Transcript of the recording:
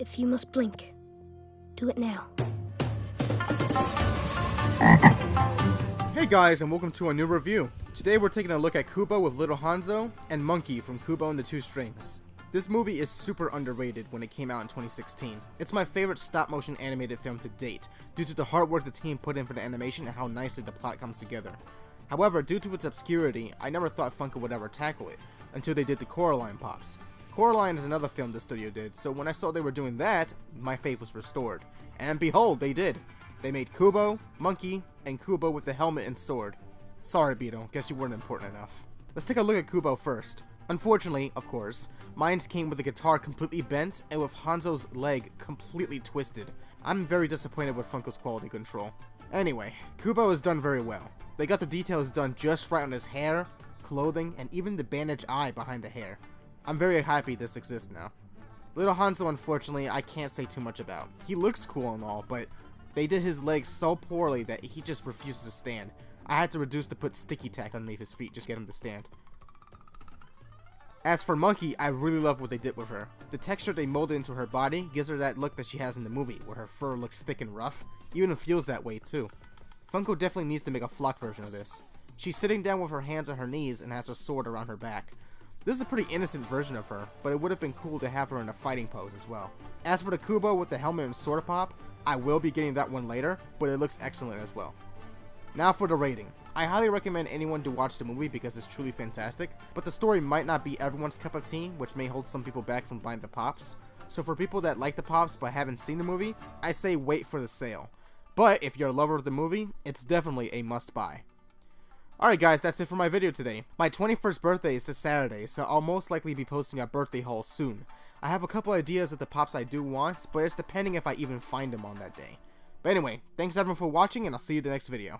If you must blink, do it now. Hey guys, and welcome to a new review. Today we're taking a look at Kubo with Little Hanzo and Monkey from Kubo and the Two Strings. This movie is super underrated when it came out in 2016. It's my favorite stop motion animated film to date, due to the hard work the team put in for the animation and how nicely the plot comes together. However, due to its obscurity, I never thought Funko would ever tackle it, until they did the Coraline Pops. Coraline is another film the studio did, so when I saw they were doing that, my faith was restored. And behold, they did. They made Kubo, Monkey, and Kubo with the helmet and sword. Sorry, Beetle, guess you weren't important enough. Let's take a look at Kubo first. Unfortunately, of course, mine came with the guitar completely bent and with Hanzo's leg completely twisted. I'm very disappointed with Funko's quality control. Anyway, Kubo is done very well. They got the details done just right on his hair, clothing, and even the bandaged eye behind the hair. I'm very happy this exists now. Little Hanzo, unfortunately, I can't say too much about. He looks cool and all, but they did his legs so poorly that he just refuses to stand. I had to reduce to put sticky tack underneath his feet just get him to stand. As for Monkey, I really love what they did with her. The texture they molded into her body gives her that look that she has in the movie, where her fur looks thick and rough, even feels that way too. Funko definitely needs to make a flock version of this. She's sitting down with her hands on her knees and has her sword around her back. This is a pretty innocent version of her, but it would have been cool to have her in a fighting pose as well. As for the Kubo with the helmet and sword pop, I will be getting that one later, but it looks excellent as well. Now for the rating. I highly recommend anyone to watch the movie because it's truly fantastic, but the story might not be everyone's cup of tea, which may hold some people back from buying the pops. So for people that like the pops but haven't seen the movie, I say wait for the sale. But if you're a lover of the movie, it's definitely a must buy. Alright guys, that's it for my video today. My 21st birthday is this Saturday, so I'll most likely be posting a birthday haul soon. I have a couple ideas of the pops I do want, but it's depending if I even find them on that day. But anyway, thanks everyone for watching and I'll see you in the next video.